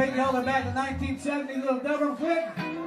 take y'all back to 1970, little double quick.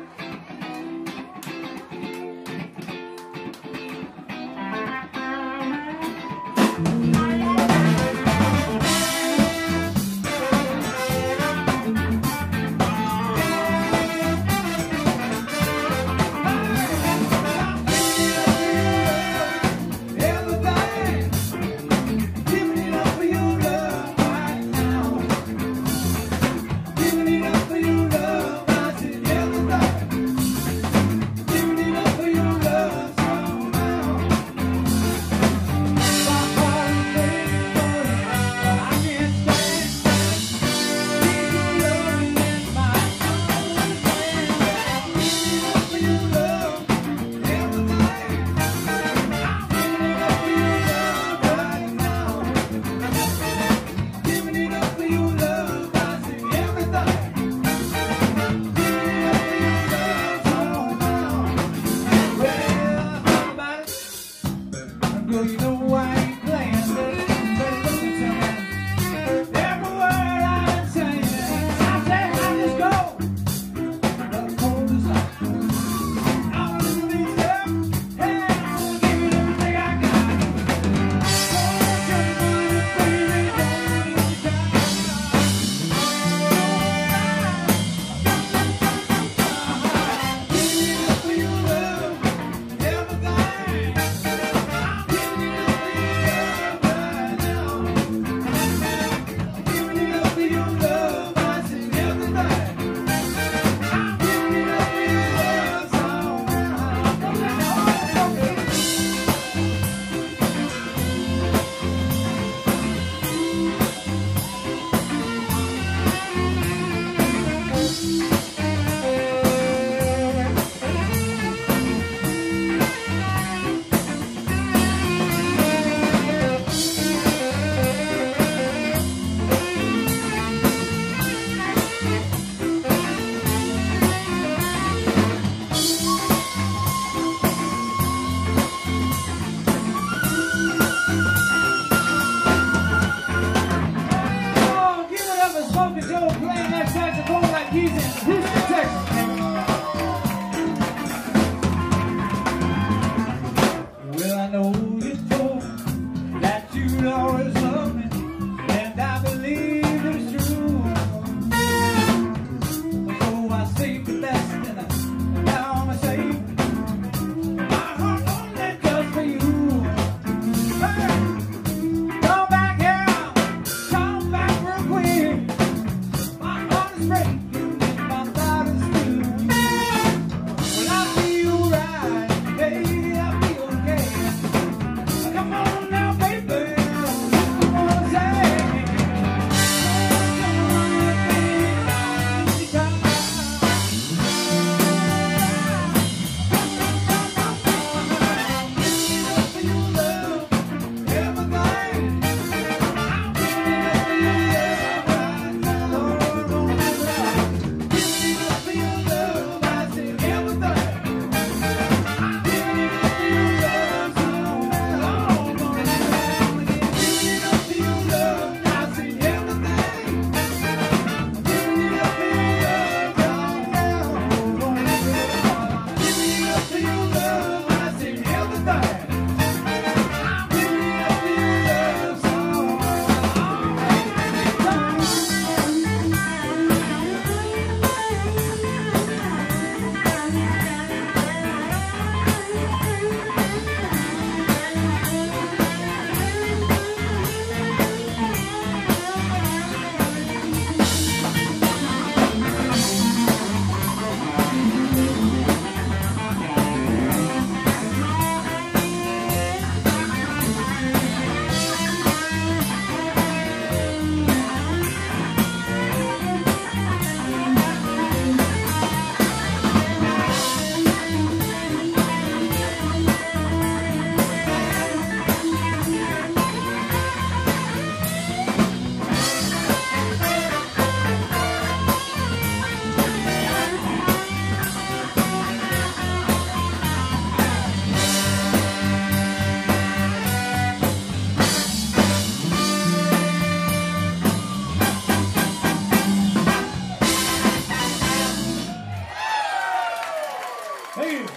Thank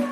you.